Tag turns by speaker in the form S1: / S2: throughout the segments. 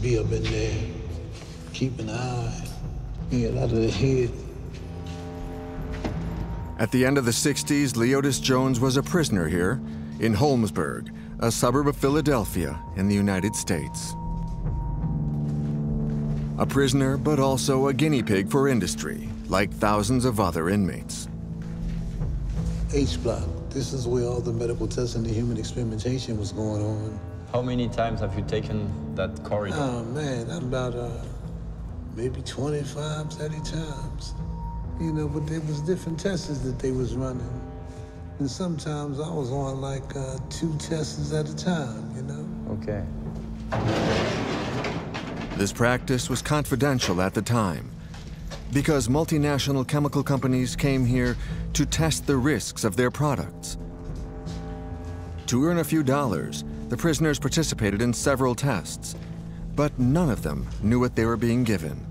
S1: be up in there, keep an eye, get out of the head.
S2: At the end of the 60s, Leodus Jones was a prisoner here in Holmesburg, a suburb of Philadelphia in the United States. A prisoner, but also a guinea pig for industry, like thousands of other inmates.
S1: H block. This is where all the medical testing and the human experimentation was going on.
S3: How many times have you taken that corridor?
S1: Oh man, about uh, maybe 25, 30 times. You know, but there was different tests that they was running. And sometimes I was on like uh, two tests at a time, you know?
S3: Okay.
S2: This practice was confidential at the time because multinational chemical companies came here to test the risks of their products. To earn a few dollars, the prisoners participated in several tests, but none of them knew what they were being given.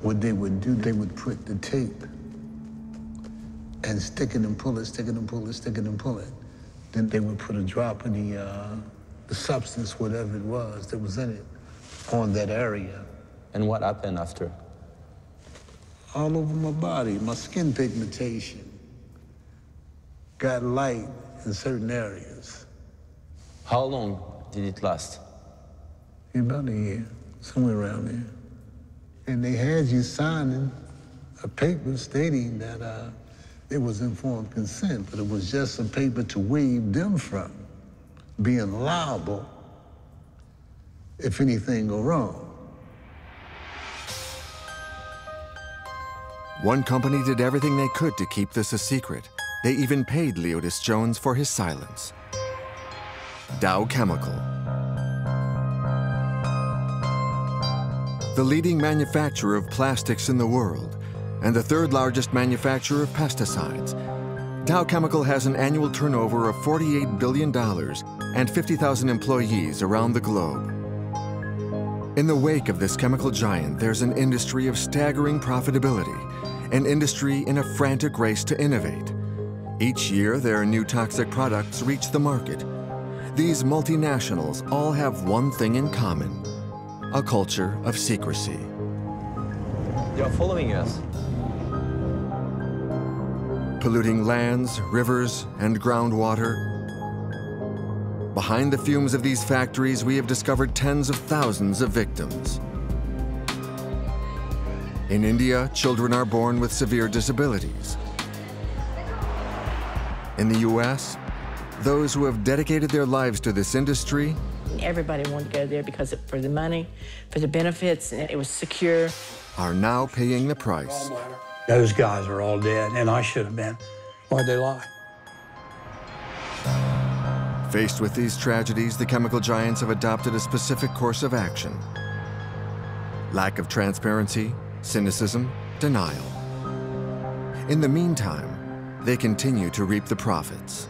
S1: What they would do, they would put the tape and stick it and pull it, stick it and pull it, stick it and pull it. Then they would put a drop of the, uh, the substance, whatever it was that was in it, on that area.
S3: And what happened after?
S1: All over my body, my skin pigmentation got light in certain areas.
S3: How long did it last?
S1: About a year, somewhere around there. And they had you signing a paper stating that uh, it was informed consent, but it was just a paper to waive them from being liable if anything go wrong.
S2: One company did everything they could to keep this a secret. They even paid Leodus Jones for his silence. Dow Chemical. The leading manufacturer of plastics in the world and the third largest manufacturer of pesticides, Dow Chemical has an annual turnover of $48 billion and 50,000 employees around the globe. In the wake of this chemical giant, there's an industry of staggering profitability, an industry in a frantic race to innovate. Each year, their new toxic products reach the market. These multinationals all have one thing in common, a culture of secrecy.
S3: They are following us.
S2: Polluting lands, rivers, and groundwater. Behind the fumes of these factories, we have discovered tens of thousands of victims. In India, children are born with severe disabilities. In the US, those who have dedicated their lives to this industry
S4: Everybody wanted to go there because of, for the money, for the benefits, and it was secure.
S2: are now paying the price.
S5: Those guys are all dead, and I should have been. Why'd they lie?
S2: Faced with these tragedies, the chemical giants have adopted a specific course of action. Lack of transparency, cynicism, denial. In the meantime, they continue to reap the profits.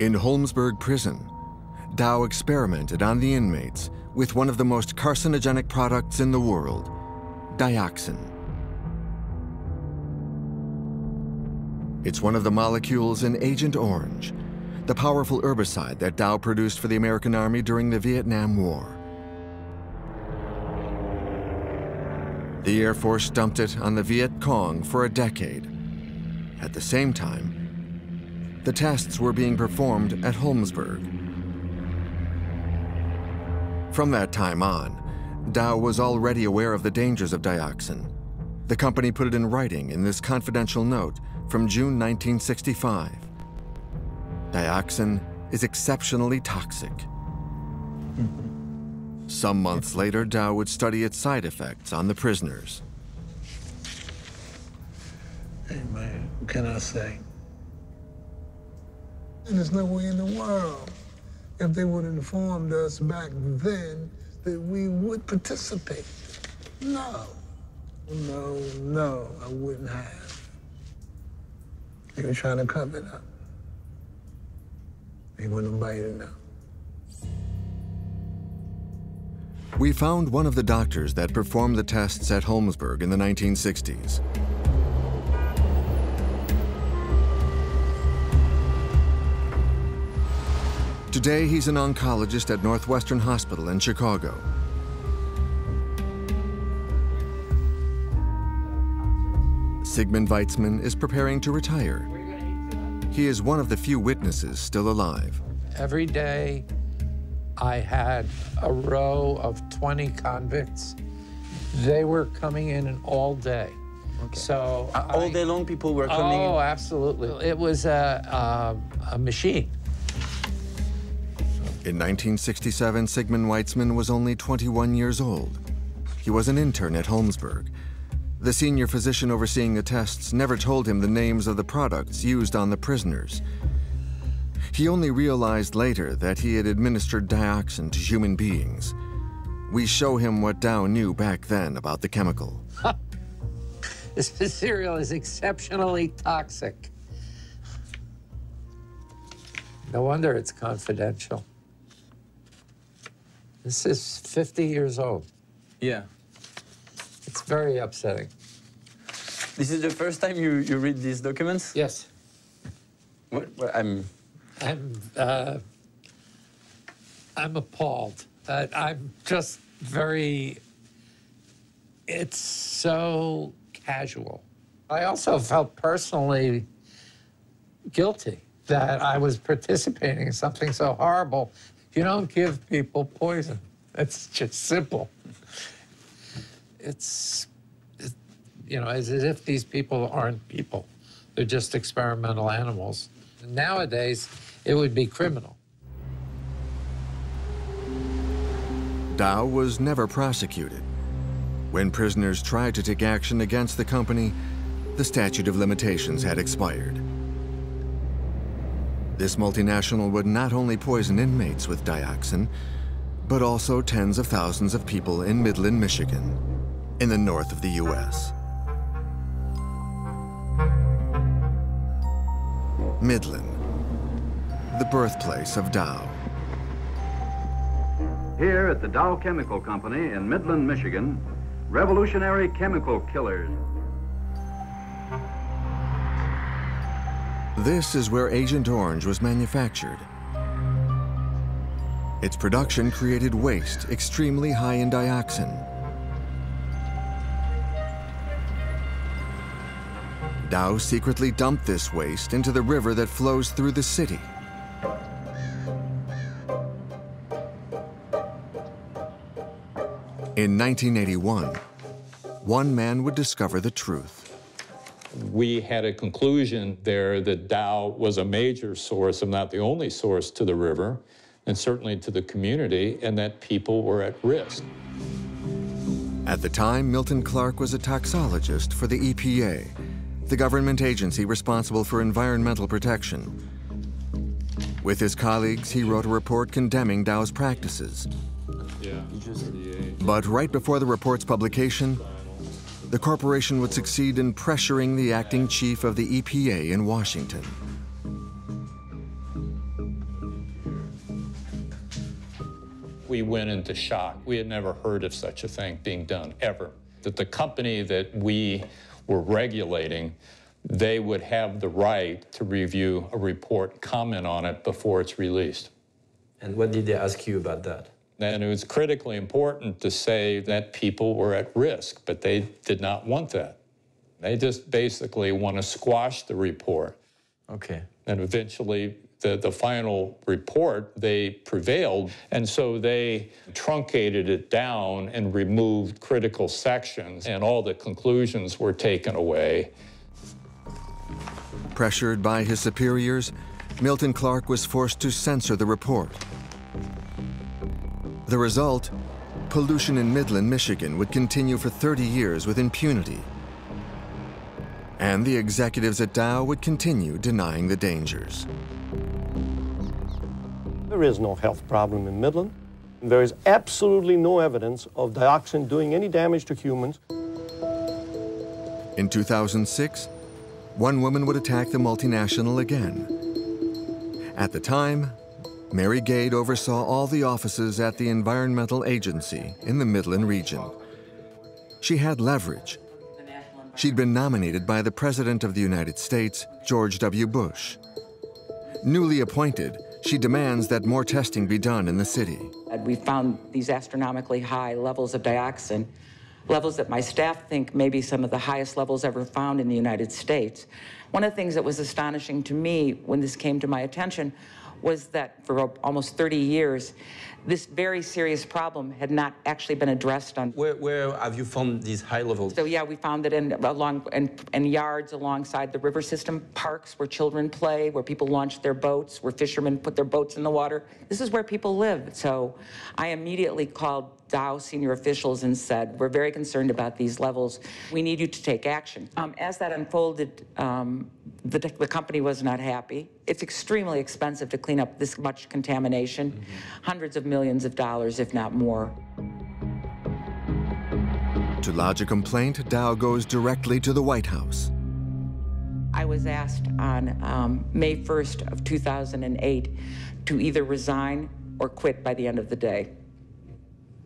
S2: In Holmesburg Prison, Dow experimented on the inmates with one of the most carcinogenic products in the world, dioxin. It's one of the molecules in Agent Orange, the powerful herbicide that Dow produced for the American Army during the Vietnam War. The Air Force dumped it on the Viet Cong for a decade. At the same time, the tests were being performed at Holmesburg. From that time on, Dow was already aware of the dangers of dioxin. The company put it in writing in this confidential note from June 1965. Dioxin is exceptionally toxic. Some months later, Dow would study its side effects on the prisoners.
S1: Hey, man, what can I say? And there's no way in the world, if they would have informed us back then, that we would participate. No, no, no, I wouldn't have. They were trying to cover it up. They wouldn't bite it now.
S2: We found one of the doctors that performed the tests at Holmesburg in the 1960s. Today, he's an oncologist at Northwestern Hospital in Chicago. Sigmund Weitzman is preparing to retire. He is one of the few witnesses still alive.
S6: Every day, I had a row of 20 convicts. They were coming in all day. Okay. So
S3: uh, all
S6: I,
S3: day long, people were coming.
S6: Oh,
S3: in?
S6: absolutely! It was a, a, a machine.
S2: In 1967, Sigmund Weitzman was only 21 years old. He was an intern at Holmesburg. The senior physician overseeing the tests never told him the names of the products used on the prisoners. He only realized later that he had administered dioxin to human beings. We show him what Dow knew back then about the chemical.
S6: this material is exceptionally toxic. No wonder it's confidential. This is 50 years old.
S3: Yeah.
S6: It's very upsetting.
S3: This is the first time you, you read these documents?
S6: Yes.
S3: What, what I'm...
S6: I'm, uh, I'm appalled. Uh, I'm just very, it's so casual. I also felt personally guilty that I was participating in something so horrible. You don't give people poison. It's just simple. It's, it, you know, as if these people aren't people. They're just experimental animals. Nowadays, it would be criminal.
S2: Dow was never prosecuted. When prisoners tried to take action against the company, the statute of limitations had expired. This multinational would not only poison inmates with dioxin, but also tens of thousands of people in Midland, Michigan, in the north of the U.S. Midland, the birthplace of Dow.
S7: Here at the Dow Chemical Company in Midland, Michigan, revolutionary chemical killers.
S2: This is where Agent Orange was manufactured. Its production created waste extremely high in dioxin. Dow secretly dumped this waste into the river that flows through the city. In 1981, one man would discover the truth.
S8: We had a conclusion there that Dow was a major source, if not the only source, to the river, and certainly to the community, and that people were at risk.
S2: At the time, Milton Clark was a toxologist for the EPA, the government agency responsible for environmental protection. With his colleagues, he wrote a report condemning Dow's practices. But right before the report's publication, the corporation would succeed in pressuring the acting chief of the EPA in Washington.
S8: We went into shock. We had never heard of such a thing being done, ever. That the company that we were regulating, they would have the right to review a report, comment on it before it's released.
S3: And what did they ask you about that?
S8: And it was critically important to say that people were at risk, but they did not want that. They just basically want to squash the report.
S3: Okay.
S8: And eventually, the, the final report, they prevailed. And so they truncated it down and removed critical sections, and all the conclusions were taken away.
S2: Pressured by his superiors, Milton Clark was forced to censor the report. The result? Pollution in Midland, Michigan would continue for 30 years with impunity. And the executives at Dow would continue denying the dangers.
S9: There is no health problem in Midland. There is absolutely no evidence of dioxin doing any damage to humans.
S2: In 2006, one woman would attack the multinational again. At the time, Mary Gade oversaw all the offices at the Environmental Agency in the Midland region. She had leverage. She'd been nominated by the President of the United States, George W. Bush. Newly appointed, she demands that more testing be done in the city.
S10: We found these astronomically high levels of dioxin, levels that my staff think may be some of the highest levels ever found in the United States. One of the things that was astonishing to me when this came to my attention was that for almost 30 years, this very serious problem had not actually been addressed on.
S3: Where, where have you found these high levels?
S10: So yeah, we found it in along in, in yards alongside the river system, parks where children play, where people launch their boats, where fishermen put their boats in the water. This is where people live. So I immediately called Dow senior officials and said, we're very concerned about these levels. We need you to take action. Um, as that unfolded, um, the, the, company was not happy. It's extremely expensive to clean up this much contamination, mm -hmm. hundreds of millions of dollars, if not more.
S2: To lodge a complaint, Dow goes directly to the White House.
S10: I was asked on um, May 1st of 2008 to either resign or quit by the end of the day.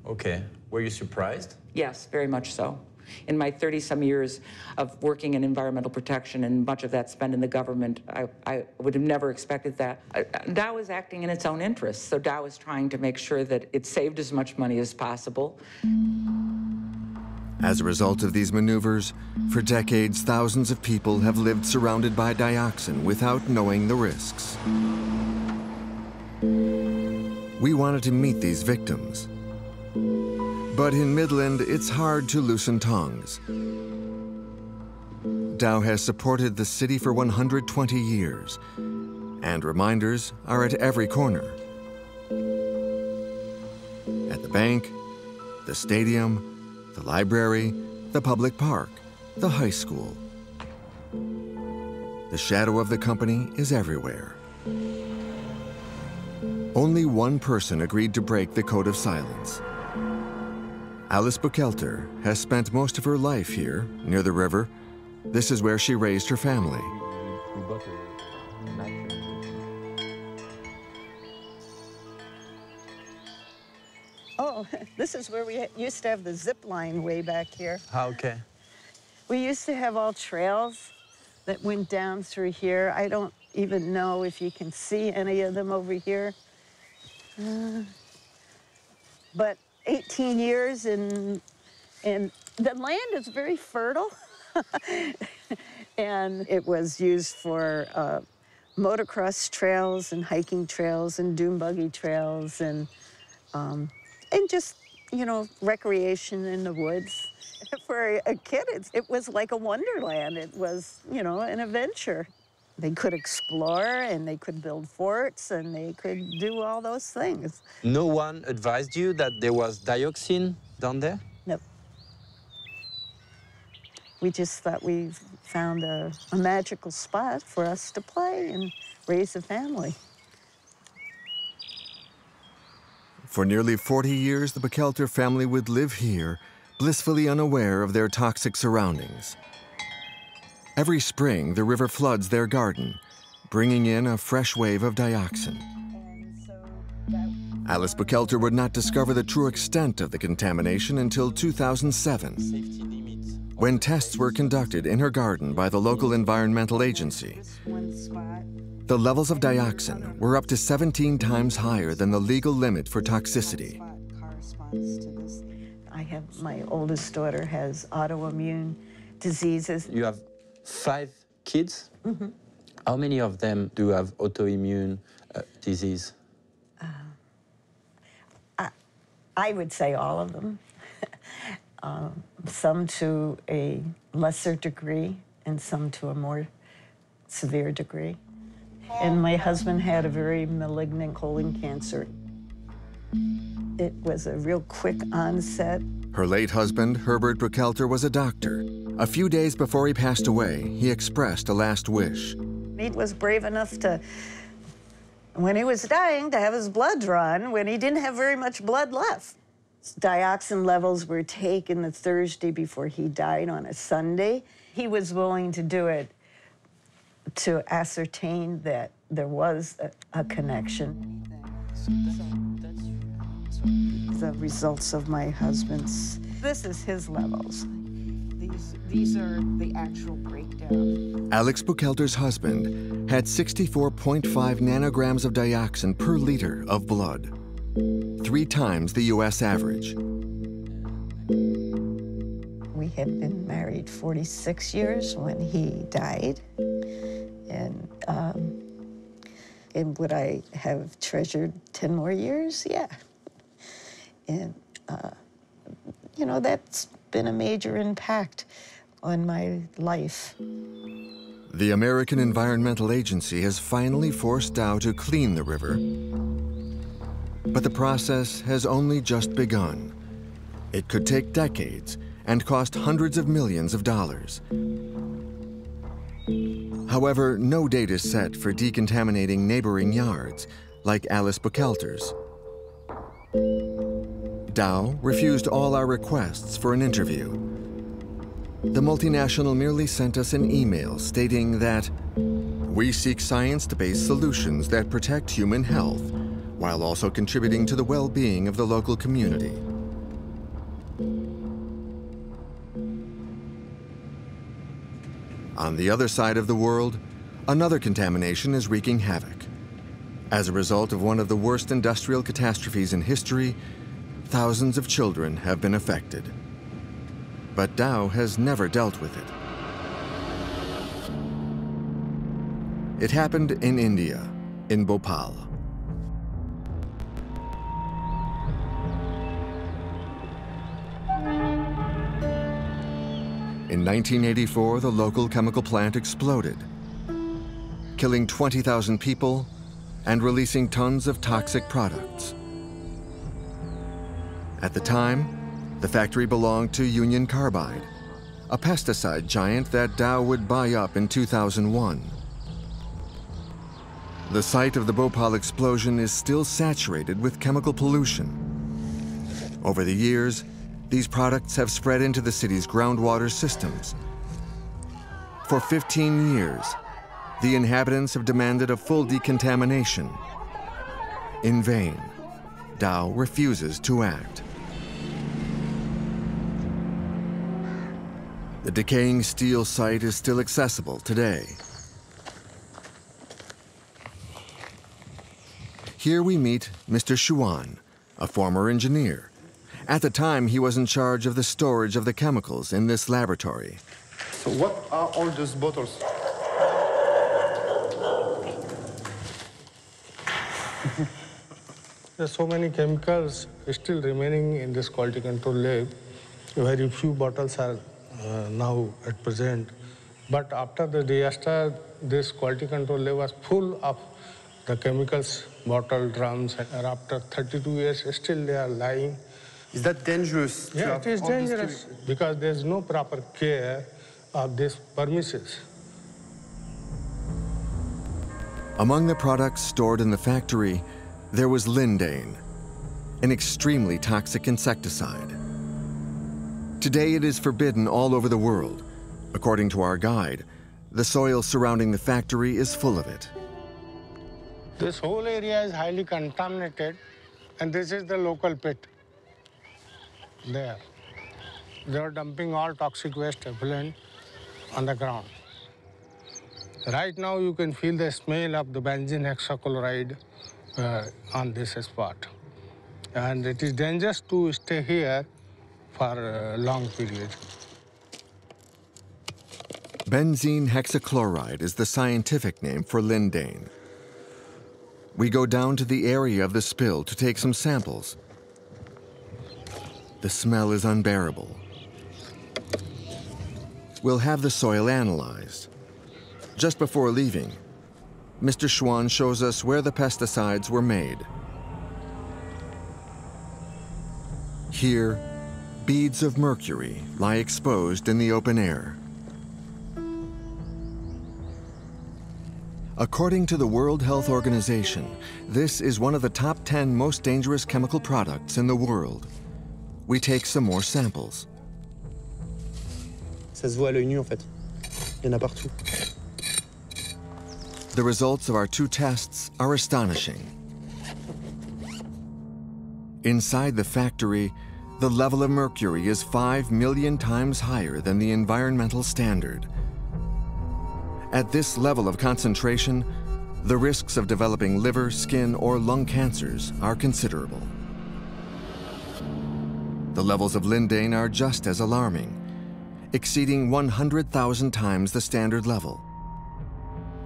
S3: Okay. Were you surprised?
S10: Yes, very much so. In my 30 some years of working in environmental protection and much of that spent in the government, I, I would have never expected that. Uh, Dow is acting in its own interests. So Dow is trying to make sure that it saved as much money as possible.
S2: As a result of these maneuvers, for decades, thousands of people have lived surrounded by dioxin without knowing the risks. We wanted to meet these victims but in Midland, it's hard to loosen tongues. Dow has supported the city for 120 years, and reminders are at every corner. At the bank, the stadium, the library, the public park, the high school. The shadow of the company is everywhere. Only one person agreed to break the code of silence. Alice Buckelter has spent most of her life here, near the river. This is where she raised her family.
S11: Oh, this is where we used to have the zip line way back here.
S3: Ah, okay.
S11: We used to have all trails that went down through here. I don't even know if you can see any of them over here. Uh, but 18 years and and the land is very fertile. And it was used for uh, motocross trails and hiking trails and dune buggy trails and um, and just you know recreation in the woods. For a kid it was like a wonderland. It was you know an adventure they could explore and they could build forts and they could do all those things.
S3: No one advised you that there was dioxin down there?
S11: No. We just thought we found a, a magical spot for us to play and raise a family.
S2: For nearly 40 years, the Buckelter family would live here, blissfully unaware of their toxic surroundings. Every spring, the river floods their garden, bringing in a fresh wave of dioxin. Alice Buckelter would not discover the true extent of the contamination until 2007, when tests were conducted in her garden by the local environmental agency. The levels of dioxin were up to 17 times higher than the legal limit for toxicity.
S11: I have my oldest daughter has autoimmune diseases.
S3: You have five kids. Mm -hmm. How many of them do have autoimmune uh, disease? Uh,
S11: I, I, would say all of them. um, some to a lesser degree and some to a more severe degree. And my husband had a very malignant colon cancer. It was a real quick onset.
S2: Her late husband, Herbert Buckelter, was a doctor. A few days before he passed away, he expressed a last wish.
S11: He was brave enough to, when he was dying, to have his blood drawn when he didn't have very much blood left. Dioxin levels were taken the Thursday before he died on a Sunday. He was willing to do it to ascertain that there was a, a connection. The results of my husband's, this is his levels.
S12: These, these are the actual breakdown.
S2: Alex Buchalter's husband had 64.5 nanograms of dioxin per liter of blood, three times the U.S. average.
S11: We had been married 46 years when he died. And, um, and would I have treasured 10 more years? Yeah. And, uh, you know, that's been a major impact on my life.
S2: The American Environmental Agency has finally forced Dow to clean the river. But the process has only just begun. It could take decades and cost hundreds of millions of dollars. However, no date is set for decontaminating neighboring yards, like Alice Buchalter's. Dow refused all our requests for an interview. The multinational merely sent us an email stating that we seek science-based solutions that protect human health while also contributing to the well-being of the local community. On the other side of the world, another contamination is wreaking havoc. As a result of one of the worst industrial catastrophes in history, thousands of children have been affected. But Dow has never dealt with it. It happened in India, in Bhopal. In 1984, the local chemical plant exploded, killing 20,000 people and releasing tons of toxic products. At the time, the factory belonged to Union Carbide, a pesticide giant that Dow would buy up in 2001. The site of the Bhopal explosion is still saturated with chemical pollution. Over the years, these products have spread into the city's groundwater systems. For 15 years, the inhabitants have demanded a full decontamination. In vain, Dow refuses to act. The decaying steel site is still accessible today. Here we meet Mr. Chouhan, a former engineer. At the time, he was in charge of the storage of the chemicals in this laboratory.
S13: So what are all those bottles?
S14: There's so many chemicals still remaining in this quality control lab. Very few bottles are uh, now at present. But after the disaster, this quality control lab was full of the chemicals, bottle drums, and after 32 years, still they are lying.
S13: Is that dangerous?
S14: Yeah, it is dangerous because there's no proper care of these premises.
S2: Among the products stored in the factory, there was lindane, an extremely toxic insecticide. Today it is forbidden all over the world. According to our guide, the soil surrounding the factory is full of it.
S14: This whole area is highly contaminated, and this is the local pit. There. They are dumping all toxic waste effluent on the ground. Right now, you can feel the smell of the benzene hexachloride uh, on this spot. And it is dangerous to stay here for a long period.
S2: Benzene hexachloride is the scientific name for lindane. We go down to the area of the spill to take some samples. The smell is unbearable. We'll have the soil analyzed. Just before leaving, Mr. Chouhan shows us where the pesticides were made. Here, beads of mercury lie exposed in the open air. According to the World Health Organization, this is one of the top 10 most dangerous chemical products in the world. We take some more samples.
S13: Ça se voit à l'œil nu en fait. Il y en a partout.
S2: The results of our two tests are astonishing. Inside the factory, the level of mercury is 5 million times higher than the environmental standard. At this level of concentration, the risks of developing liver, skin, or lung cancers are considerable. The levels of lindane are just as alarming, exceeding 100,000 times the standard level.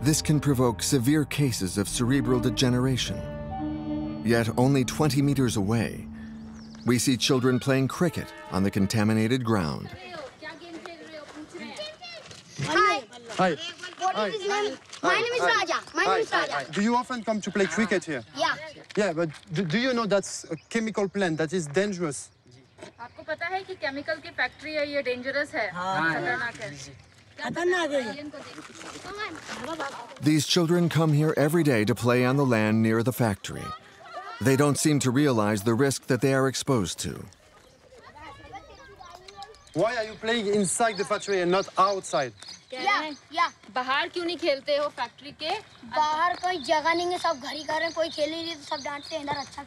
S2: This can provoke severe cases of cerebral degeneration. Yet only 20 meters away, we see children playing cricket on the contaminated ground.
S13: Hi. Hi.
S15: What is his name? My name is Raja. My name is Raja.
S13: Do you often come to play cricket here?
S15: Yeah.
S13: Yeah, but do, do you know that's a chemical plant that is dangerous?
S16: आपको पता है कि chemical की factory है ये dangerous है खतरनाक है
S15: खतरनाक है
S2: These children come here every day to play on the land near the factory. They don't seem to realize the risk that they are exposed to.
S13: Why are you playing inside the factory and not outside?
S16: या या बाहर क्यों नहीं खेलते हो factory के
S15: बाहर कोई जगह नहीं है सब घर ही घर है कोई खेल नहीं रही तो सब डांटते हैं इधर अच्छा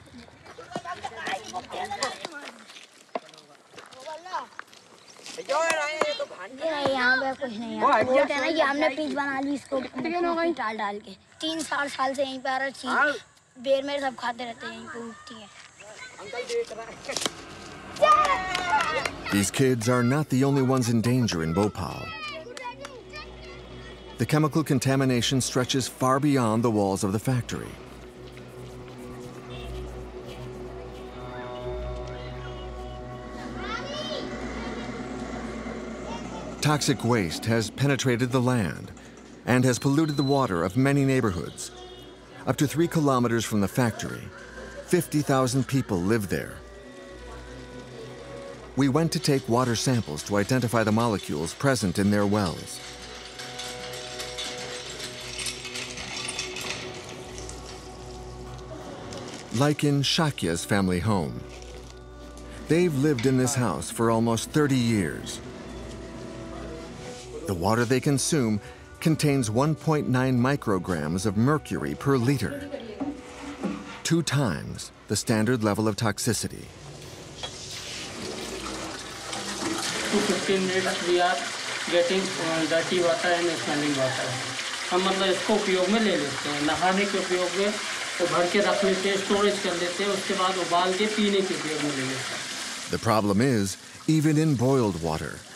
S15: नहीं यहाँ पे कुछ नहीं है बोलते हैं ना कि हमने पिच बना ली इसको डाल डाल के तीन चार साल से यहीं पे आ रहा चीज बेर में सब खाते रहते हैं यहीं पे उगती है
S2: These kids are not the only ones in danger in Bhopal. The chemical contamination stretches far beyond the walls of the factory. Toxic waste has penetrated the land and has polluted the water of many neighborhoods. Up to three kilometers from the factory, 50,000 people live there. We went to take water samples to identify the molecules present in their wells. Like in Shakya's family home. They've lived in this house for almost 30 years. The water they consume contains 1.9 micrograms of mercury per liter, two times the standard level of toxicity.
S17: to 15 minutes we are getting uh, dirty water and smelling water. हम मतलब इसको उपयोग में ले लेते हैं नहाने के उपयोग में तो भर के रख लेते हैं स्टोरेज कर लेते हैं उसके बाद उबाल के पीने के उपयोग में ले लेते हैं
S2: The problem is, even in boiled water,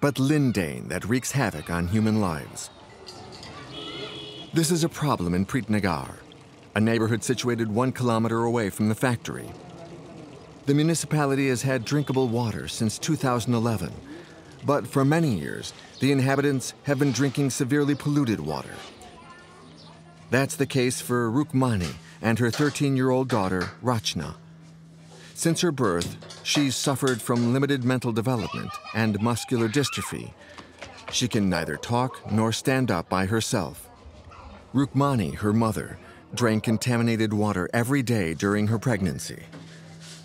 S2: but lindane that wreaks havoc on human lives. This is a problem in Preetnagar, a neighborhood situated one kilometer away from the factory. The municipality has had drinkable water since 2011, but for many years, the inhabitants have been drinking severely polluted water. That's the case for Rukmani and her 13 year old daughter, Rachna. Since her birth, she's suffered from limited mental development and muscular dystrophy. She can neither talk nor stand up by herself. Rukmani, her mother, drank contaminated water every day during her pregnancy.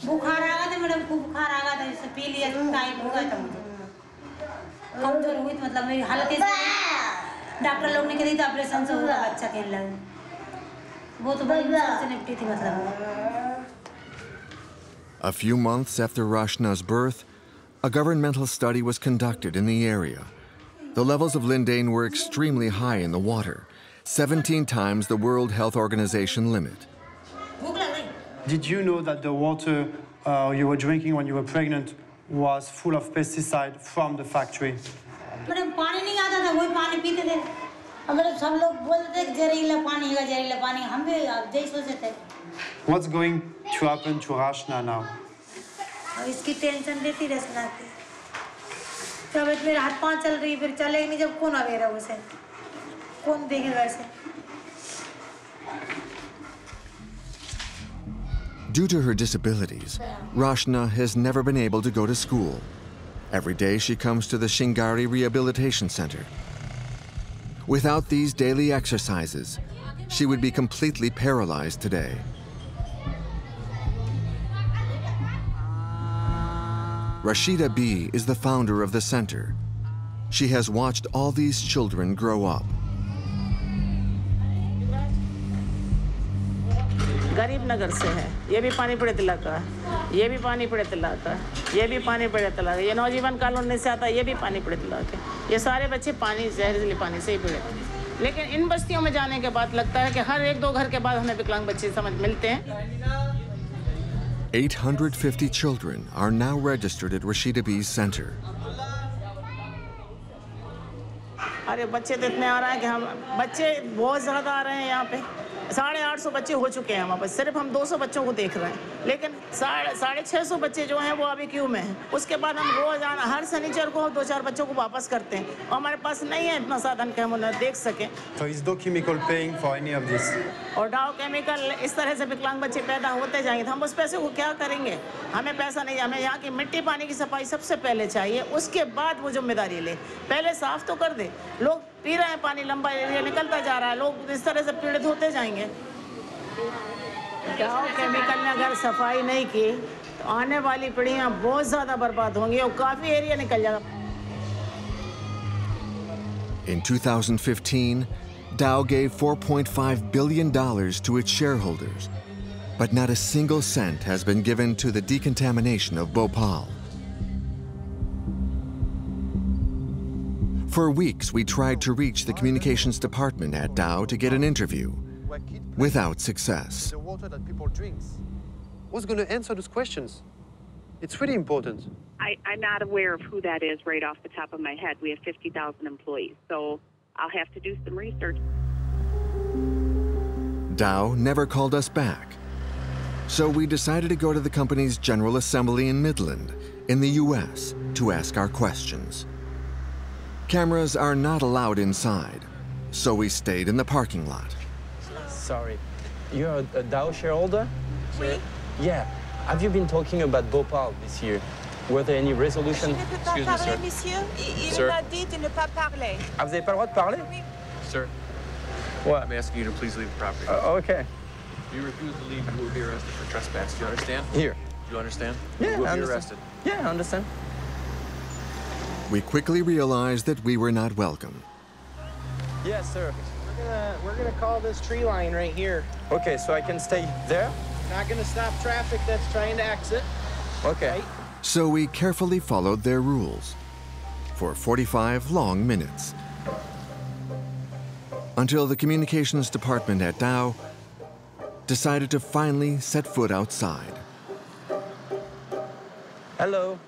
S18: बुखार आ गया था madam खूब बुखार आ गया था इससे P लिया time हो गया था मुझे कमजोर हुई तो मतलब मेरी हालत ऐसी डॉक्टर लोग ने कह दी था ऑपरेशन से होगा बच्चा के लग वो तो बड़ी मुश्किल से निपटी थी मतलब
S2: A few months after Rashna's birth, a governmental study was conducted in the area. The levels of lindane were extremely high in the water, 17 times the World Health Organization limit.
S13: Did you know that the water uh, you were drinking when you were pregnant was full of pesticide from the factory?
S18: Madam पानी नहीं आता था वही पानी पीते थे अगर सब लोग बोलते थे कि जहरीला पानी है जहरीला पानी हम भी अब यही सोचते थे
S13: What's going to happen to Rashna now?
S2: Due to her disabilities, Rashna has never been able to go to school. Every day she comes to the Chingari Rehabilitation Center. Without these daily exercises, she would be completely paralyzed today. Rashida Bee is the founder of the center. She has watched all these children grow up.
S4: लेकिन इन बस्तियों में जाने के बाद लगता है कि हर एक दो घर के बाद हमें विकलांग बच्चे समझ मिलते हैं।
S2: 850 children are now registered at Rashida Bee's center.
S4: अरे बच्चे तो इतने आ रहे हैं कि हम बच्चे बहुत ज़्यादा आ रहे हैं यहाँ पे साढ़े आठ सौ बच्चे हो चुके हैं वहाँ पर सिर्फ़ हम 200 बच्चों को देख रहे हैं। लेकिन साढ़े साढ़े छः सौ बच्चे जो हैं वो अभी क्यू में हैं? उसके बाद हम रोज आना हर शनिचर को दो चार बच्चों को वापस करते हैं। और हमारे पास नहीं है इतना साधन कि हम उन्हें देख सकें।
S13: So is Dow Chemical paying for any of this?
S4: और डाव केमिकल इस तरह से विकलांग बच्चे पैदा होते जाएँगे तो हम उस पैसे को क्या करेंगे? हमें पैसा नहीं हमें यहाँ की मिट्टी पानी की सफ़ाई सबसे पहले चाहिए। उसके बाद वो ज़िम्मेदारी ले। पहले साफ़ तो कर दे। लोग पी रहे हैं पानी लंबा एरिया निकलता जा रहा है लोग इस तरह से पीड़ित होते जाएंगे डाव केमिकल ने अगर सफाई नहीं की तो आने वाली पीढ़ियाँ बहुत ज़्यादा बर्बाद होंगी और काफ़ी एरिया निकल जाएगा
S2: In 2015, Dow gave $4.5 billion to its shareholders, but not a single cent has been given to the decontamination of Bhopal. For weeks, we tried to reach the communications department at Dow to get an interview, without success.
S19: The water that people drink. Who's going to answer those questions? It's really important.
S20: I, I'm not aware of who that is right off the top of my head. We have 50,000 employees, so I'll have to do some research.
S2: Dow never called us back. So we decided to go to the company's General Assembly in Midland, in the US, to ask our questions. Cameras are not allowed inside, so we stayed in the parking lot.
S3: Sorry. You're a, a Dow shareholder?
S21: Oui.
S3: Yeah. Have you been talking about Bhopal this year? Were there any resolution?
S21: Je ne peux pas parler, monsieur. Il, il
S3: Sir.
S21: m'a dit de ne pas parler.
S3: Ah, vous n'avez pas le droit de parler?
S21: Oui.
S22: Sir,
S3: What?
S22: I'm asking you to please leave the property.
S3: Uh, okay.
S22: If you refuse to leave, you will be arrested for trespass. Do you understand?
S3: Here.
S22: Do you understand?
S3: Yeah,
S22: You will
S3: I
S22: be
S3: understand.
S22: arrested.
S3: Yeah, I understand.
S2: We quickly realized that we were not welcome.
S3: Yes, sir.
S23: We're gonna, we're gonna call this tree line right here.
S3: Okay, so I can stay there?
S23: Not gonna stop traffic that's trying to exit.
S3: Okay.
S2: So we carefully followed their rules for 45 long minutes. Until the communications department at Dow decided to finally set foot outside.
S3: Hello.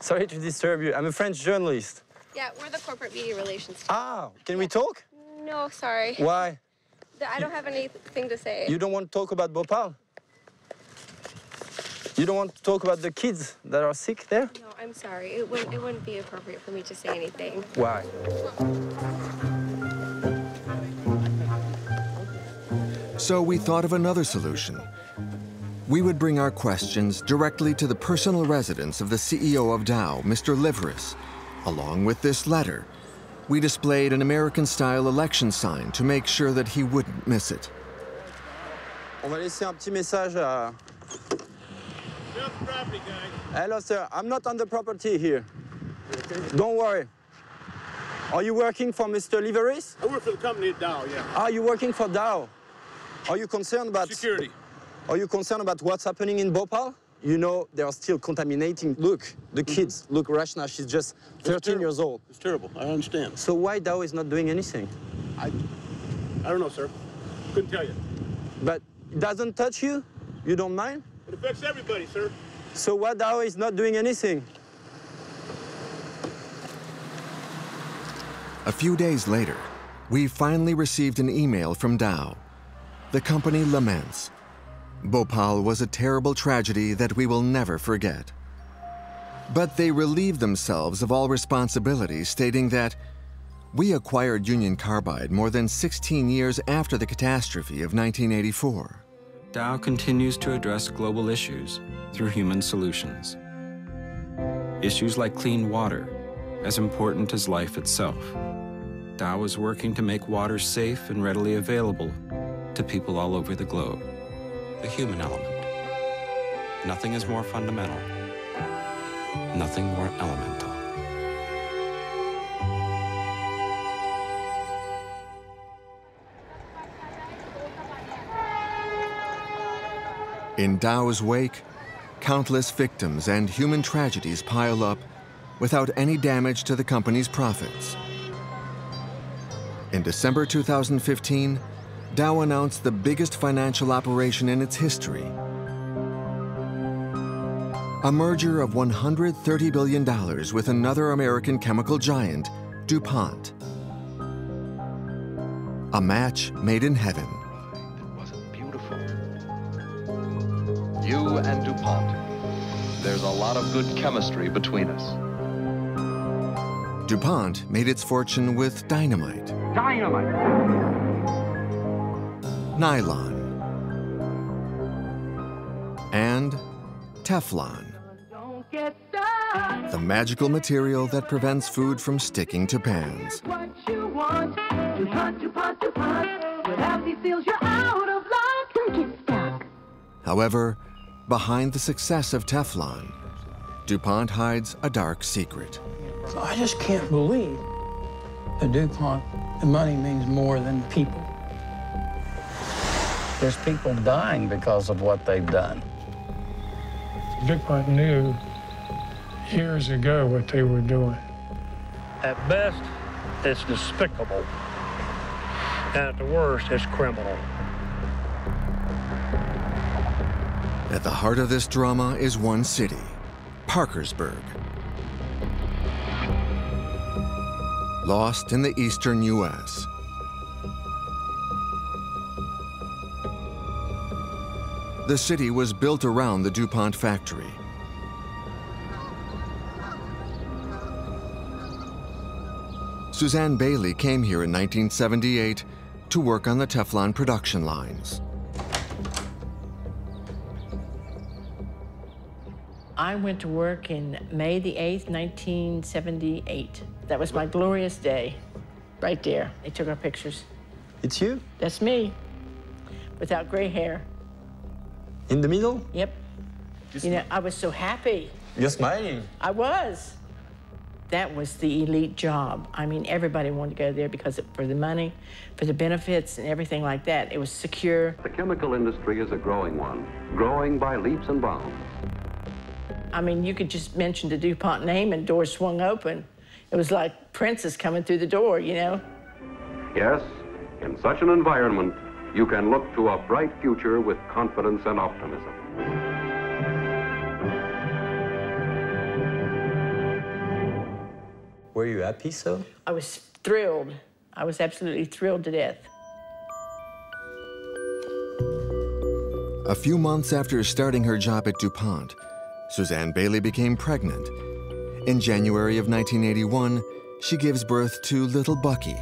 S3: Sorry to disturb you. I'm a French journalist.
S24: Yeah, we're the corporate media relations team.
S3: Ah, can we talk?
S24: No, sorry.
S3: Why?
S24: I don't have anything to say.
S3: You don't want to talk about Bhopal? You don't want to talk about the kids that are sick there?
S24: No, I'm sorry. It wouldn't, it wouldn't be appropriate for me to say anything.
S3: Why?
S2: So we thought of another solution. We would bring our questions directly to the personal residence of the CEO of Dow, Mr. Liveris. Along with this letter, we displayed an American style election sign to make sure that he wouldn't miss it.
S3: On va laisser un petit message à. Hello, sir. I'm not on the property here. Don't worry. Are you working for Mr. Liveris?
S25: I work for the company at Dow, yeah.
S3: Are you working for Dow? Are you concerned about
S25: Security.
S3: Are you concerned about what's happening in Bhopal? You know they are still contaminating. Look, the mm-hmm. kids. Look, Rashna, she's just 13 years old.
S25: It's terrible. I understand.
S3: So why Dow is not doing anything?
S25: I, I don't know, sir. Couldn't tell you.
S3: But it doesn't touch you? You don't mind?
S25: It affects everybody, sir.
S3: So why Dow is not doing anything?
S2: A few days later, we finally received an email from Dow. The company laments. Bhopal was a terrible tragedy that we will never forget. But they relieved themselves of all responsibility, stating that we acquired Union Carbide more than 16 years after the catastrophe of 1984.
S26: Dow continues to address global issues through human solutions. Issues like clean water, as important as life itself. Dow is working to make water safe and readily available to people all over the globe. The human element. Nothing is more fundamental, nothing more elemental.
S2: In Dow's wake, countless victims and human tragedies pile up without any damage to the company's profits. In December 2015, Dow announced the biggest financial operation in its history. A merger of $130 billion with another American chemical giant, DuPont. A match made in heaven. Was it beautiful?
S27: You and DuPont. There's a lot of good chemistry between us.
S2: DuPont made its fortune with dynamite,
S27: Dynamite!
S2: Nylon, and Teflon. The magical material that prevents food from sticking to pans. However, behind the success of Teflon, DuPont hides a dark secret.
S28: I just can't believe that DuPont, the money means more than people.
S29: There's people dying because of what they've done.
S14: DuPont knew years ago what they were doing.
S9: At best, it's despicable. And at the worst, it's criminal.
S2: At the heart of this drama is one city, Parkersburg. Lost in the eastern U.S. The city was built around the DuPont factory. Suzanne Bailey came here in 1978 to work on the Teflon production lines.
S30: I went to work in May the 8th, 1978. That was my glorious day, right there. They took our pictures.
S3: It's you?
S30: That's me, without gray hair.
S3: In the middle?
S30: Yep. You know, I was so happy.
S3: You're smiling.
S30: I was. That was the elite job. I mean, everybody wanted to go there because of, for the money, for the benefits, and everything like that. It was secure.
S31: The chemical industry is a growing one, growing by leaps and bounds.
S30: I mean, you could just mention the DuPont name and doors swung open. It was like Princess coming through the door, you know?
S31: Yes, in such an environment, you can look to a bright future with confidence and optimism.
S3: Were you happy, so?
S30: I was thrilled. I was absolutely thrilled to death.
S2: A few months after starting her job at DuPont, Suzanne Bailey became pregnant. In January of 1981, she gives birth to little Bucky.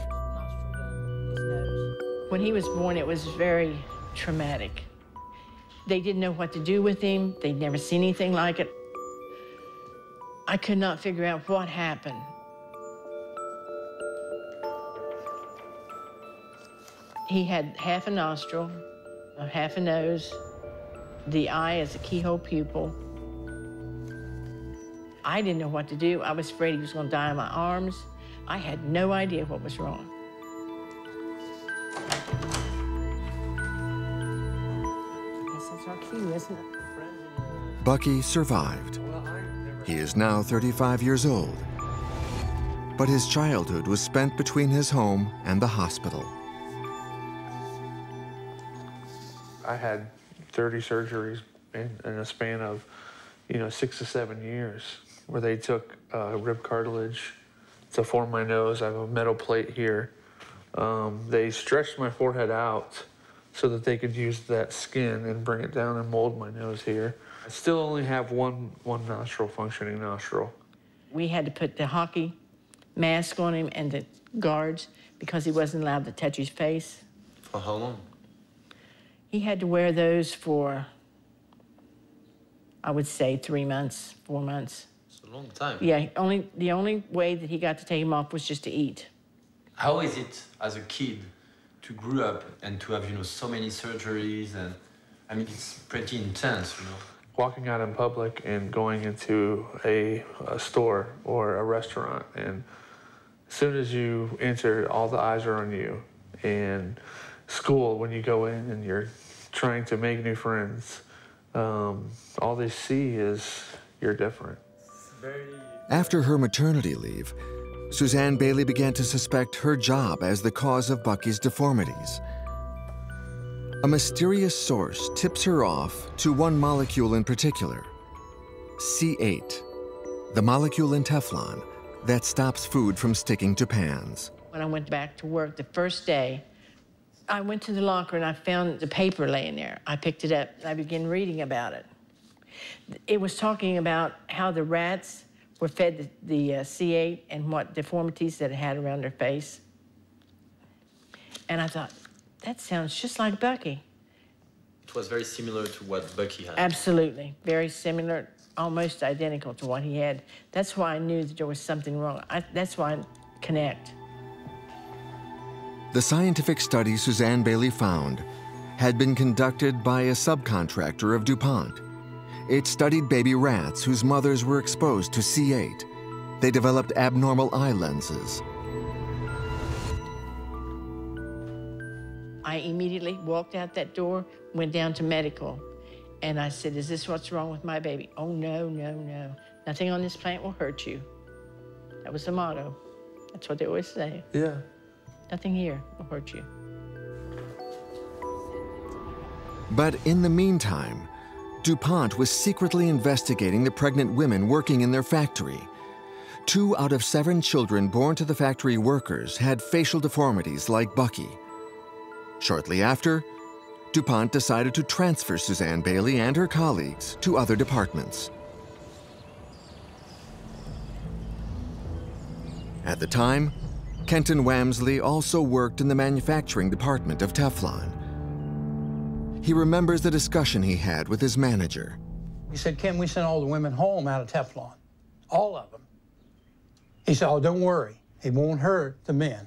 S30: When he was born, it was very traumatic. They didn't know what to do with him. They'd never seen anything like it. I could not figure out what happened. He had half a nostril, half a nose, the eye is a keyhole pupil. I didn't know what to do. I was afraid he was going to die in my arms. I had no idea what was wrong.
S2: Bucky survived. He is now 35 years old. But his childhood was spent between his home and the hospital.
S32: I had 30 surgeries in, in a span of, you know, six to seven years, where they took uh, rib cartilage to form my nose. I have a metal plate here. Um, they stretched my forehead out so that they could use that skin and bring it down and mold my nose here. I still only have one one nostril functioning nostril.
S30: We had to put the hockey mask on him and the guards because he wasn't allowed to touch his face.
S3: For how long?
S30: He had to wear those for, I would say, three months, four months.
S3: It's a long time.
S30: Yeah, only the only way that he got to take him off was just to eat.
S3: How is it as a kid to grow up and to have, you know, so many surgeries and I mean it's pretty intense, you know.
S32: Walking out in public and going into a, a store or a restaurant and as soon as you enter, all the eyes are on you. And school, when you go in and you're trying to make new friends, um, all they see is you're different.
S2: After her maternity leave, Suzanne Bailey began to suspect her job as the cause of Bucky's deformities. A mysterious source tips her off to one molecule in particular C8, the molecule in Teflon that stops food from sticking to pans.
S30: When I went back to work the first day, I went to the locker and I found the paper laying there. I picked it up and I began reading about it. It was talking about how the rats were fed the, the uh, C8 and what deformities that it had around their face. And I thought, that sounds just like Bucky.
S3: It was very similar to what Bucky had.
S30: Absolutely. Very similar, almost identical to what he had. That's why I knew that there was something wrong. I, that's why I connect.
S2: The scientific study Suzanne Bailey found had been conducted by a subcontractor of DuPont. It studied baby rats whose mothers were exposed to C8. They developed abnormal eye lenses.
S30: I immediately walked out that door, went down to medical, and I said, Is this what's wrong with my baby? Oh, no, no, no. Nothing on this plant will hurt you. That was the motto. That's what they always say.
S32: Yeah.
S30: Nothing here will hurt you.
S2: But in the meantime, DuPont was secretly investigating the pregnant women working in their factory. Two out of seven children born to the factory workers had facial deformities like Bucky. Shortly after, DuPont decided to transfer Suzanne Bailey and her colleagues to other departments. At the time, Kenton Wamsley also worked in the manufacturing department of Teflon. He remembers the discussion he had with his manager.
S28: He said, Can we sent all the women home out of Teflon? All of them. He said, Oh, don't worry. It won't hurt the men,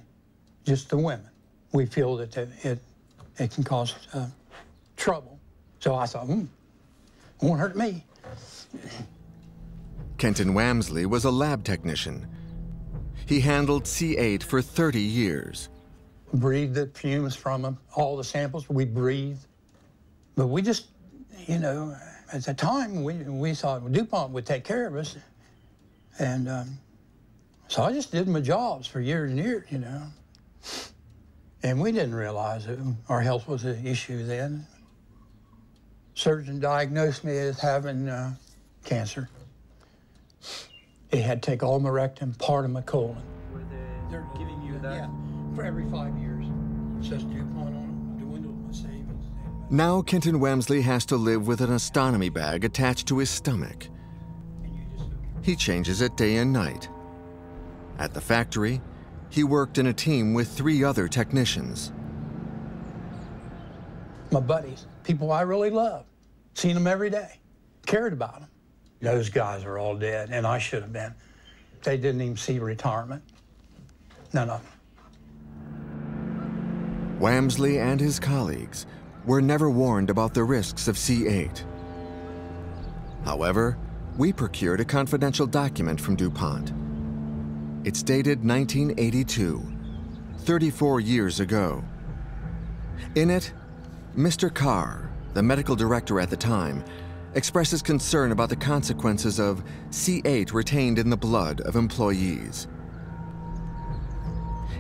S28: just the women. We feel that it, it, it can cause uh, trouble. So I thought, hmm, won't hurt me.
S2: Kenton Wamsley was a lab technician. He handled C8 for 30 years.
S28: Breathe the fumes from them, all the samples we breathe. But we just, you know, at the time we, we thought DuPont would take care of us. And um, so I just did my jobs for years and years, you know. And we didn't realize that our health was an issue then. Surgeon diagnosed me as having uh, cancer. They had to take all my rectum, part of my colon. They're giving you that? Yeah, for every five years. It says DuPont on
S2: Now Kenton Wamsley has to live with an ostomy bag attached to his stomach. He changes it day and night. At the factory, he worked in a team with three other technicians.
S28: My buddies, people I really love, seen them every day, cared about them. Those guys are all dead, and I should have been. They didn't even see retirement. None of them.
S2: Wamsley and his colleagues were never warned about the risks of C8. However, we procured a confidential document from DuPont. It's dated 1982, 34 years ago. In it, Mr. Karrh, the medical director at the time, expresses concern about the consequences of C8 retained in the blood of employees.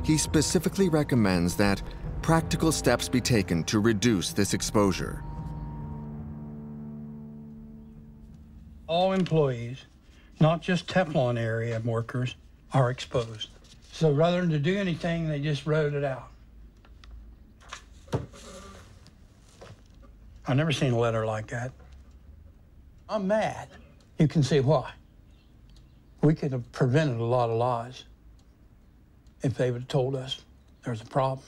S2: He specifically recommends that practical steps be taken to reduce this exposure.
S28: All employees, not just Teflon area workers, are exposed. So rather than to do anything, they just wrote it out. I've never seen a letter like that. I'm mad. You can see why. We could have prevented a lot of lies if they would have told us there was a problem.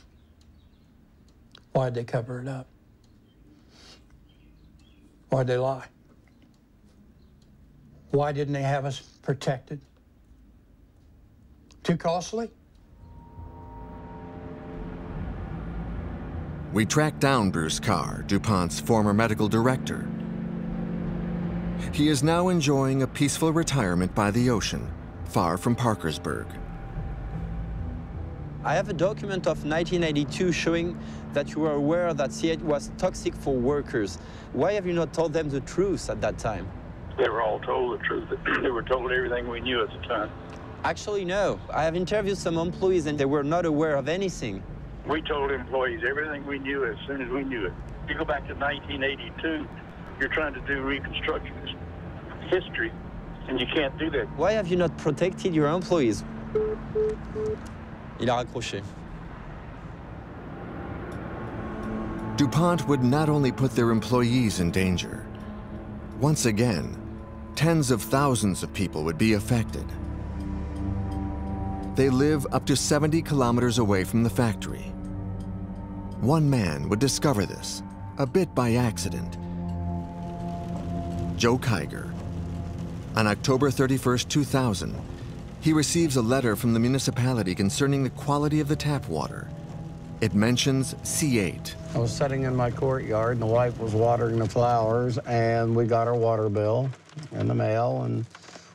S28: Why'd they cover it up? Why'd they lie? Why didn't they have us protected? Too costly?
S2: We track down Bruce Karrh, DuPont's former medical director. He is now enjoying a peaceful retirement by the ocean, far from Parkersburg.
S3: I have a document of 1982 showing that you were aware that C8 was toxic for workers. Why have you not told them the truth at that time?
S33: They were all told the truth. they were told everything we knew at the time.
S3: Actually, no. I have interviewed some employees and they were not aware of anything.
S33: We told employees everything we knew as soon as we knew it. You go back to 1982, you're trying to do reconstructionist history, and you can't do that.
S3: Why have you not protected your employees? Il a raccroché.
S2: DuPont would not only put their employees in danger. Once again, tens of thousands of people would be affected. They live up to 70 kilometers away from the factory. One man would discover this, a bit by accident. Joe Kiger. On October 31st, 2000, he receives a letter from the municipality concerning the quality of the tap water. It mentions C8.
S29: I was sitting in my courtyard and the wife was watering the flowers and we got our water bill in the mail and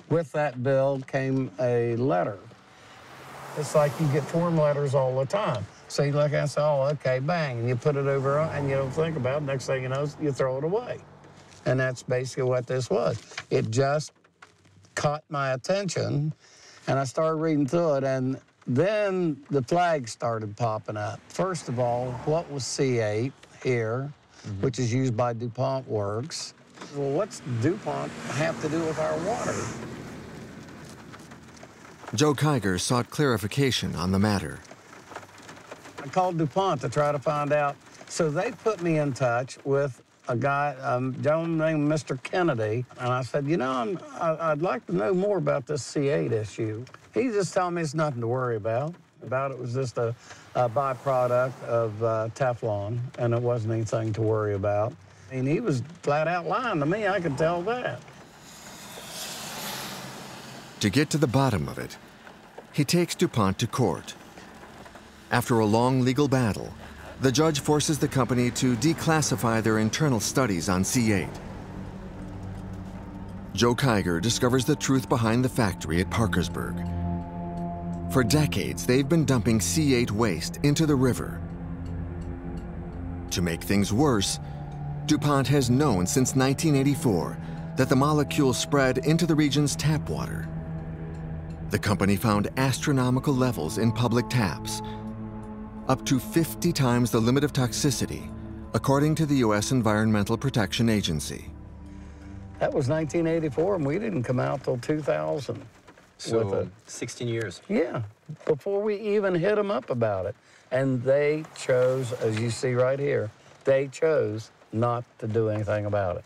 S29: with that bill came a letter. It's like you get form letters all the time. So you look and say, oh, okay, bang, and you put it over and you don't think about it. Next thing you know, you throw it away. And that's basically what this was. It just caught my attention and I started reading through it and then the flags started popping up. First of all, what was C8 here, mm-hmm. which is used by DuPont Works? Well, what's DuPont have to do with our water?
S2: Joe Kiger sought clarification on the matter.
S29: I called DuPont to try to find out. So they put me in touch with a guy, a gentleman named Mr. Kennedy, and I said, you know, I'm, I, would like to know more about this C8 issue. He just told me it's nothing to worry about. About it was just a, a byproduct of uh, Teflon, and it wasn't anything to worry about. And he was flat out lying to me. I could tell that.
S2: To get to the bottom of it, he takes DuPont to court. After a long legal battle, the judge forces the company to declassify their internal studies on C8. Joe Kiger discovers the truth behind the factory at Parkersburg. For decades, they've been dumping C8 waste into the river. To make things worse, DuPont has known since 1984 that the molecule spread into the region's tap water. The company found astronomical levels in public taps, up to 50 times the limit of toxicity, according to the U.S. Environmental Protection Agency.
S29: That was 1984, and we didn't come out till 2000.
S3: So, with it. 16 years.
S29: Yeah, before we even hit them up about it. And they chose, as you see right here, they chose not to do anything about it.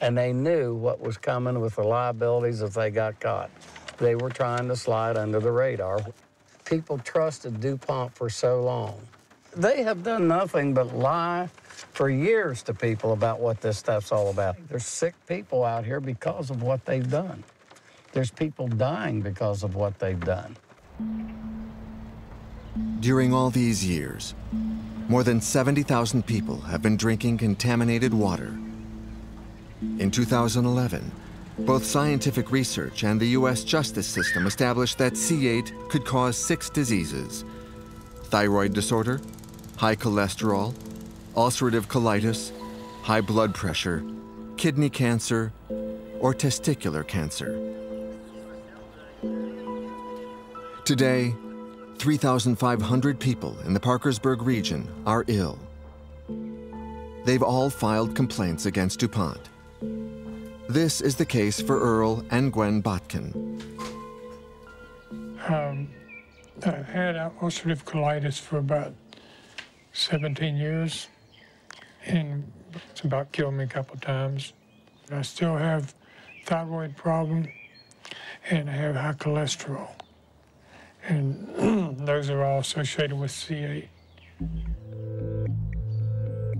S29: And they knew what was coming with the liabilities if they got caught. They were trying to slide under the radar people trusted DuPont for so long. They have done nothing but lie for years to people about what this stuff's all about. There's sick people out here because of what they've done. There's people dying because of what they've done.
S2: During all these years, more than 70,000 people have been drinking contaminated water. In 2011, both scientific research and the U.S. justice system established that C8 could cause six diseases thyroid disorder, high cholesterol, ulcerative colitis, high blood pressure, kidney cancer, or testicular cancer. Today, 3,500 people in the Parkersburg region are ill. They've all filed complaints against DuPont. This is the case for Earl and Gwen Botkin.
S34: Um, I've had ulcerative colitis for about 17 years, and it's about killed me a couple times. I still have thyroid problem, and I have high cholesterol. And those are all associated with C8.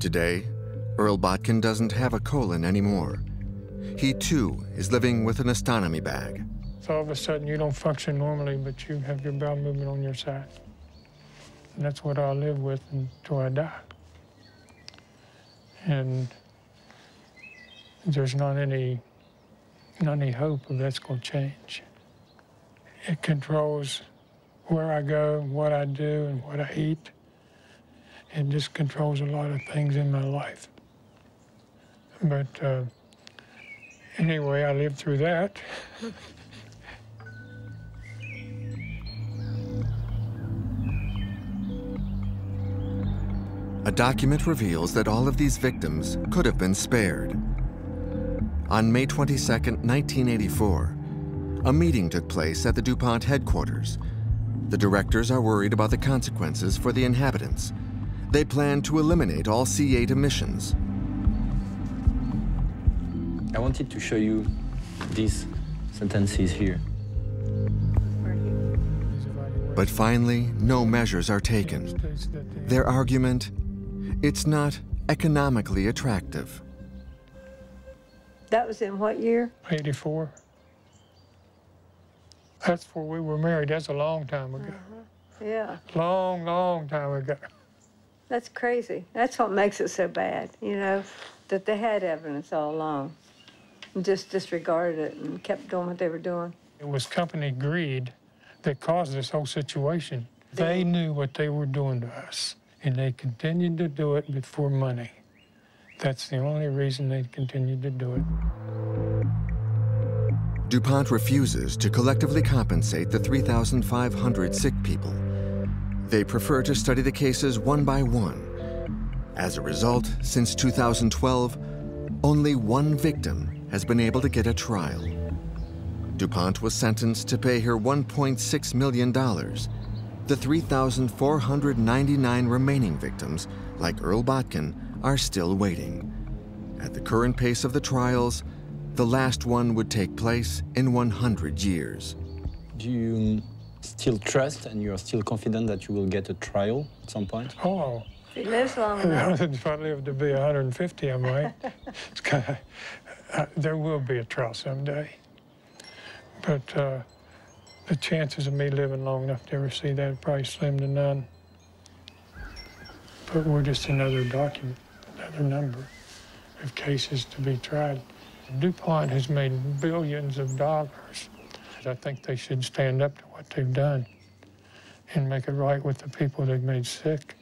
S2: Today, Earl Botkin doesn't have a colon anymore. He too is living with an ostomy bag.
S34: So all of a sudden you don't function normally, but you have your bowel movement on your side. And that's what I'll live with until I die. And there's not any, not any hope of that's going to change. It controls where I go, what I do, and what I eat. It just controls a lot of things in my life. But uh, anyway, I lived through that.
S2: A document reveals that all of these victims could have been spared. On May 22, 1984, a meeting took place at the DuPont headquarters. The directors are worried about the consequences for the inhabitants. They plan to eliminate all C8 emissions.
S3: I wanted to show you these sentences here.
S2: But finally, no measures are taken. Their argument it's not economically attractive.
S35: That was in what year?
S34: 84. That's before we were married. That's a long time ago.
S35: Uh-huh. Yeah.
S34: Long, long time ago.
S35: That's crazy. That's what makes it so bad, you know, that they had evidence all along and just disregarded it and kept doing what they were doing.
S34: It was company greed that caused this whole situation. They knew what they were doing to us and they continued to do it before money. That's the only reason they continued to do it.
S2: DuPont refuses to collectively compensate the 3,500 sick people. They prefer to study the cases one by one. As a result, since 2012, only one victim has been able to get a trial. DuPont was sentenced to pay her $1.6 million the 3,499 remaining victims, like Earl Botkin, are still waiting. At the current pace of the trials, the last one would take place in 100 years.
S3: Do you still trust and you're still confident that you will get a trial at some point?
S34: Oh.
S35: If he lives long enough.
S34: if I live to be 150, I might. Uh, there will be a trial someday. But uh, the chances of me living long enough to ever see that are probably slim to none. But we're just another document, another number of cases to be tried. DuPont has made billions of dollars. I think they should stand up to what they've done and make it right with the people they've made sick.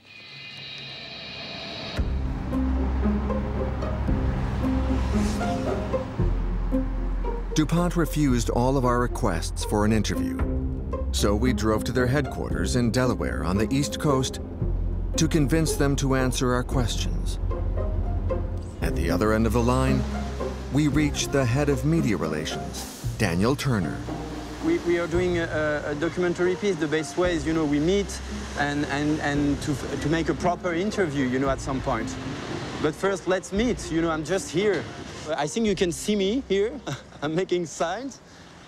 S2: DuPont refused all of our requests for an interview. So we drove to their headquarters in Delaware on the East Coast to convince them to answer our questions. At the other end of the line, we reached the head of media relations, Daniel Turner.
S3: We, we are doing a, a, documentary piece. The best way is, you know, we meet and, and, and to, to make a proper interview, you know, at some point. But first, let's meet. You know, I'm just here. I think you can see me here. I'm making signs.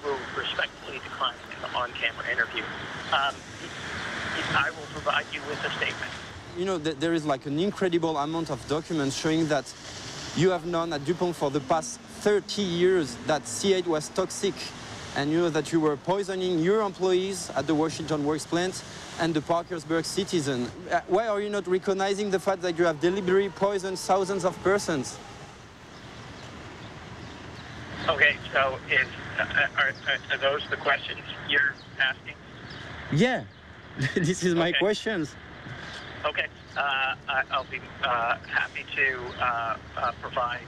S36: Will respectfully decline an on-camera interview. Um, I will provide you with a statement.
S3: You know, th there is like an incredible amount of documents showing that you have known at DuPont for the past 30 years that C8 was toxic and you know that you were poisoning your employees at the Washington Works plant and the Parkersburg citizen. Uh, why are you not recognizing the fact that you have deliberately poisoned thousands of persons?
S36: Okay, so is, uh, are, are, those the questions you're asking?
S3: Yeah, this is my okay. questions.
S36: Okay, uh, I'll be uh, happy to uh, uh, provide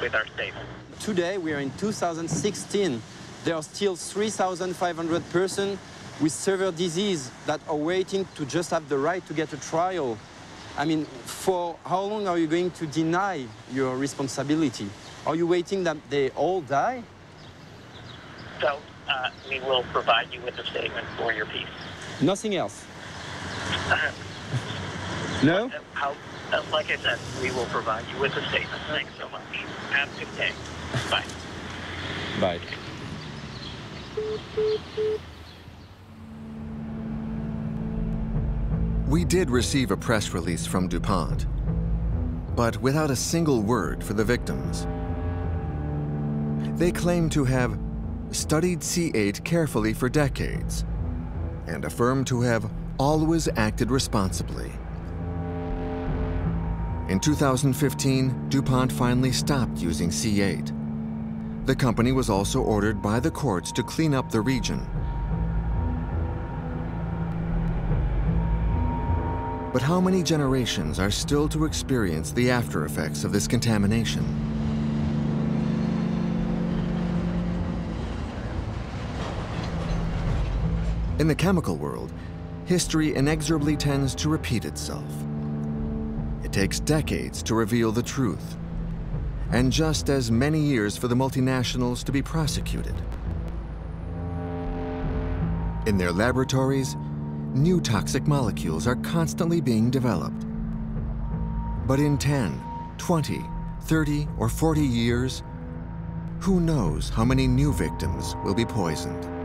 S36: with our statement.
S3: Today, we are in 2016. There are still 3,500 persons with severe disease that are waiting to just have the right to get a trial. I mean, for how long are you going to deny your responsibility? Are you waiting that they all die?
S36: So uh, we will provide you with a statement for your piece.
S3: Nothing else? no?
S36: Uh, how, uh, like I said, we will provide you with a statement. Thanks so much. Have a good day. Bye.
S3: Bye.
S2: We did receive a press release from DuPont. but without a single word for the victims. They claim to have studied C8 carefully for decades and affirm to have always acted responsibly. In 2015, DuPont finally stopped using C8. The company was also ordered by the courts to clean up the region. But how many generations are still to experience the after effects of this contamination? In the chemical world, history inexorably tends to repeat itself. It takes decades to reveal the truth, and just as many years for the multinationals to be prosecuted. In their laboratories, new toxic molecules are constantly being developed. But in 10, 20, 30, or 40 years, who knows how many new victims will be poisoned?